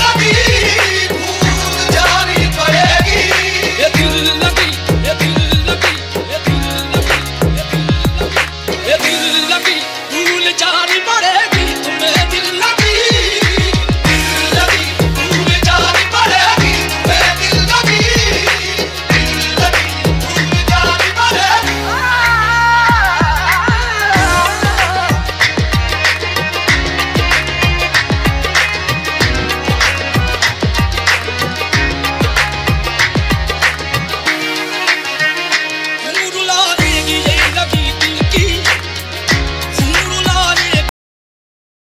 lucky.